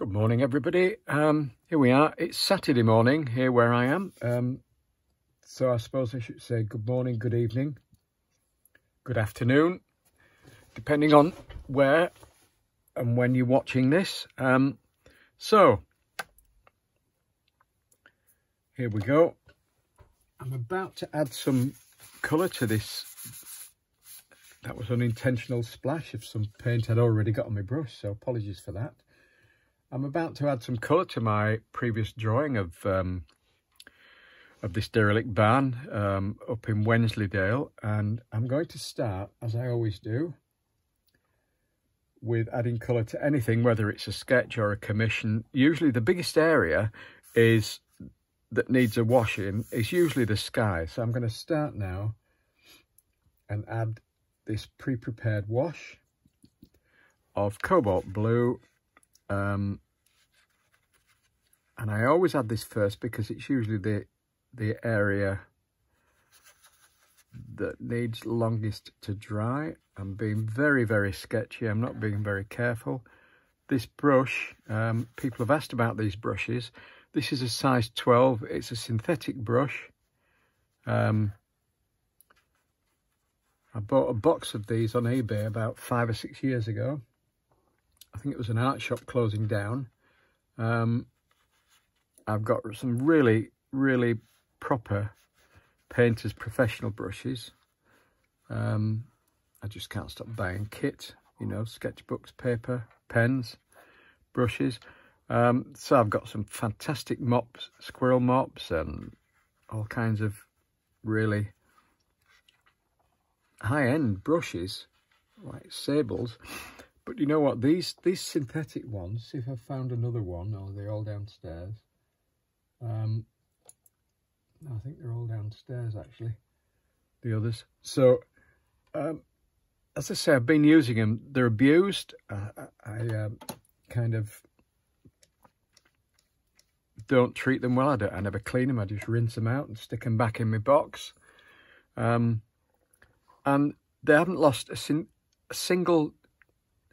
Good morning, everybody. Um, here we are. It's Saturday morning here where I am. Um, so I suppose I should say good morning, good evening, good afternoon, depending on where and when you're watching this. Um, so, here we go. I'm about to add some colour to this. That was an intentional splash of some paint I'd already got on my brush, so apologies for that. I'm about to add some colour to my previous drawing of um, of this derelict barn um, up in Wensleydale and I'm going to start, as I always do, with adding colour to anything, whether it's a sketch or a commission. Usually the biggest area is that needs a washing is usually the sky. So I'm going to start now and add this pre-prepared wash of cobalt blue um, and I always add this first because it's usually the the area that needs longest to dry. I'm being very, very sketchy. I'm not being very careful. This brush, um, people have asked about these brushes. This is a size 12. It's a synthetic brush. Um, I bought a box of these on eBay about five or six years ago. I think it was an art shop closing down. Um, I've got some really, really proper painter's professional brushes. Um, I just can't stop buying kit, you know, sketchbooks, paper, pens, brushes. Um, so I've got some fantastic mops, squirrel mops and all kinds of really high-end brushes like sables but you know what? These these synthetic ones, if I've found another one, or are they all downstairs? Um, I think they're all downstairs, actually, the others. So, um, as I say, I've been using them. They're abused. Uh, I um, kind of don't treat them well. I, don't, I never clean them. I just rinse them out and stick them back in my box. Um, and they haven't lost a, a single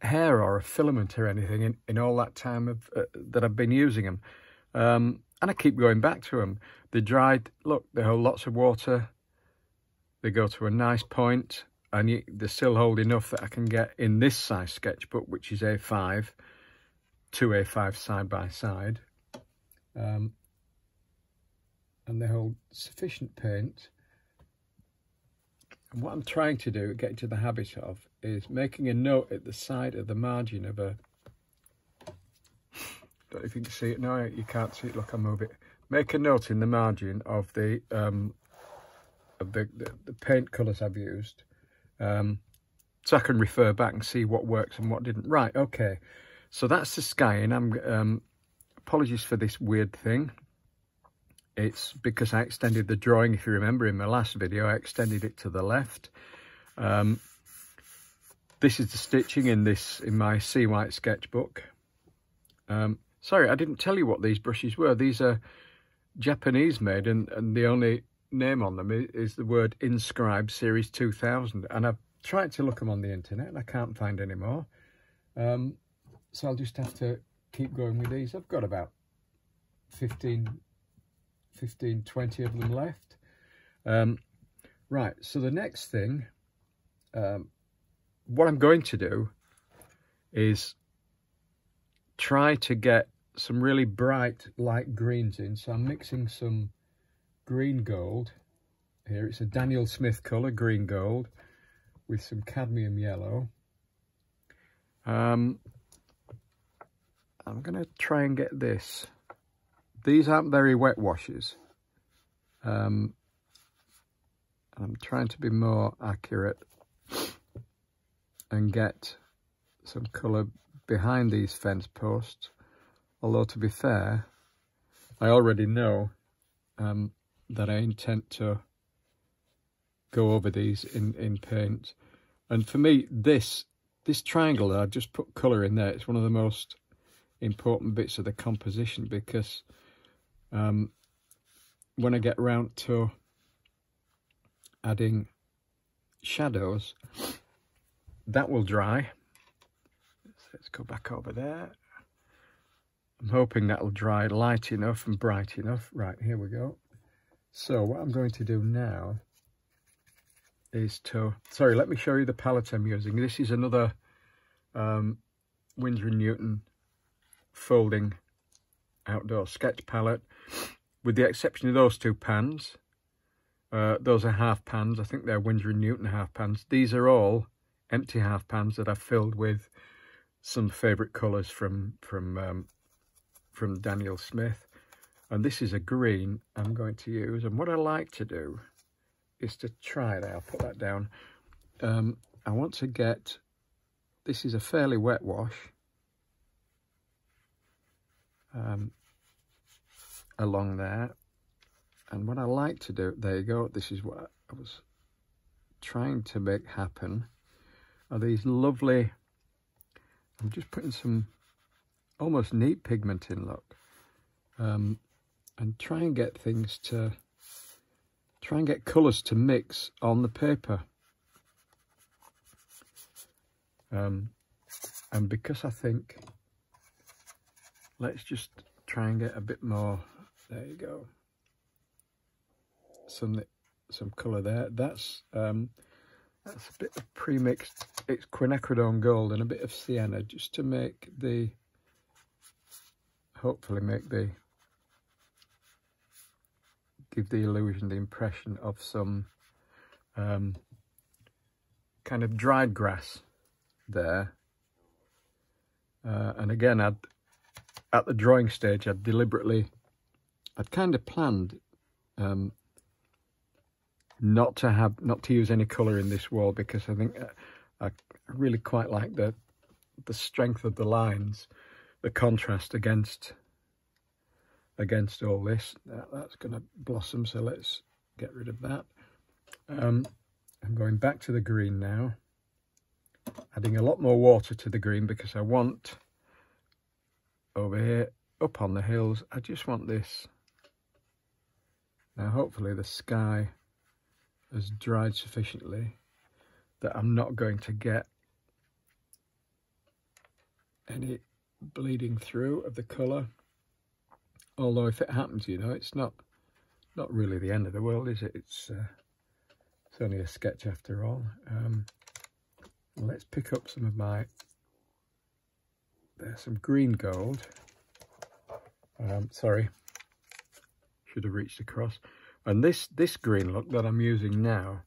hair or a filament or anything in, in all that time of, uh, that I've been using them. Um, and I keep going back to them. They dried, look, they hold lots of water. They go to a nice point and you, they still hold enough that I can get in this size sketchbook, which is A5, two A5 side by side. Um, and they hold sufficient paint and what I'm trying to do, get into the habit of, is making a note at the side of the margin of a... Don't know if you can see it. No, you can't see it. Look, I move it. Make a note in the margin of the um, of the, the, the paint colours I've used. Um, so I can refer back and see what works and what didn't. Right, okay. So that's the sky, and I'm... Um, apologies for this weird thing it's because I extended the drawing, if you remember in my last video, I extended it to the left. Um, this is the stitching in this in my Seawhite sketchbook. Um, sorry, I didn't tell you what these brushes were. These are Japanese made and, and the only name on them is, the word Inscribe Series 2000. And I've tried to look them on the internet and I can't find any more. Um, so I'll just have to keep going with these. I've got about 15 15, 20 of them left. Um, right, so the next thing, um, what I'm going to do is try to get some really bright light greens in. So I'm mixing some green gold. Here it's a Daniel Smith colour, green gold, with some cadmium yellow. Um, I'm going to try and get this these aren't very wet washes. Um, I'm trying to be more accurate and get some colour behind these fence posts. Although to be fair, I already know um, that I intend to go over these in, in paint. And for me, this this triangle that I just put colour in there, it's one of the most important bits of the composition because um, when I get round to adding shadows, that will dry. So let's go back over there. I'm hoping that'll dry light enough and bright enough. Right, here we go. So what I'm going to do now is to, sorry, let me show you the palette I'm using. This is another um, Winsor & Newton folding outdoor sketch palette. With the exception of those two pans, uh, those are half pans. I think they're Winsor & Newton half pans. These are all empty half pans that I've filled with some favourite colours from from um, from Daniel Smith. And this is a green I'm going to use. And what I like to do is to try it. I'll put that down. Um, I want to get, this is a fairly wet wash. Um, along there. And what I like to do, there you go, this is what I was trying to make happen, are these lovely, I'm just putting some almost neat pigment in, look. Um, and try and get things to, try and get colours to mix on the paper. Um, and because I think, let's just try and get a bit more, there you go, some some colour there. That's um, that's a bit of pre-mixed, it's quinacridone gold and a bit of sienna just to make the, hopefully make the give the illusion, the impression of some um, kind of dried grass there. Uh, and again, I'd, at the drawing stage, I'd deliberately, I'd kind of planned um, not to have, not to use any colour in this wall because I think uh, I, I really quite like the, the strength of the lines, the contrast against against all this. That, that's going to blossom, so let's get rid of that. Um, I'm going back to the green now, adding a lot more water to the green because I want over here, up on the hills, I just want this. Now hopefully the sky has dried sufficiently that I'm not going to get any bleeding through of the colour although if it happens, you know, it's not not really the end of the world, is it? It's uh, it's only a sketch after all. Um, let's pick up some of my there's some green gold. Um, sorry, should have reached across. And this this green look that I'm using now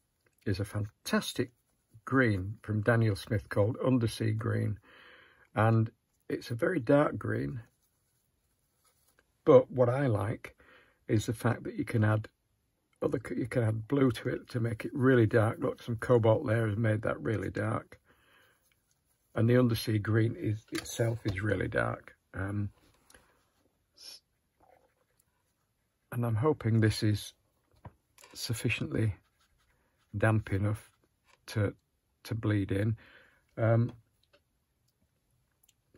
is a fantastic green from Daniel Smith called Undersea Green, and it's a very dark green but what I like is the fact that you can add other you can add blue to it to make it really dark. Look, some cobalt there has made that really dark. And the undersea green is itself is really dark. Um, and I'm hoping this is sufficiently damp enough to to bleed in. Um,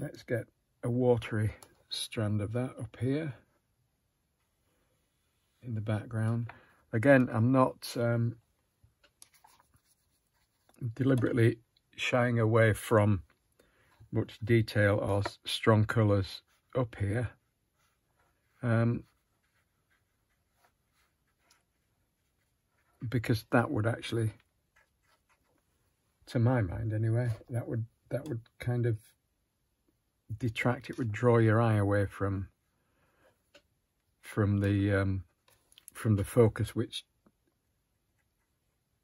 let's get a watery strand of that up here in the background. Again, I'm not um, deliberately shying away from much detail or strong colours up here. Um, because that would actually, to my mind anyway, that would that would kind of detract, it would draw your eye away from from the um, from the focus, which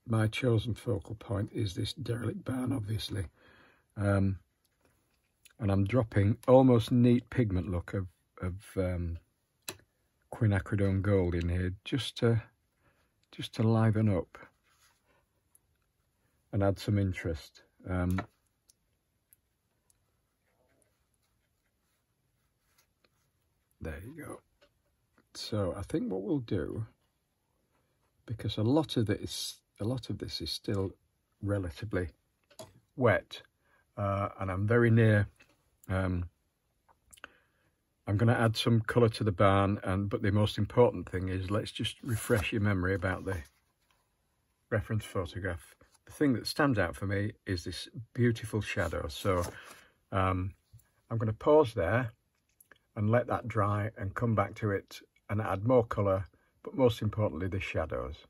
my chosen focal point is this derelict barn, obviously. Um, and I'm dropping almost neat pigment look of, of um, quinacridone gold in here just to just to liven up and add some interest. Um, There you go. So I think what we'll do, because a lot of this, a lot of this is still relatively wet, uh, and I'm very near. Um, I'm going to add some colour to the barn, and but the most important thing is let's just refresh your memory about the reference photograph. The thing that stands out for me is this beautiful shadow. So um, I'm going to pause there and let that dry and come back to it and add more colour, but most importantly the shadows.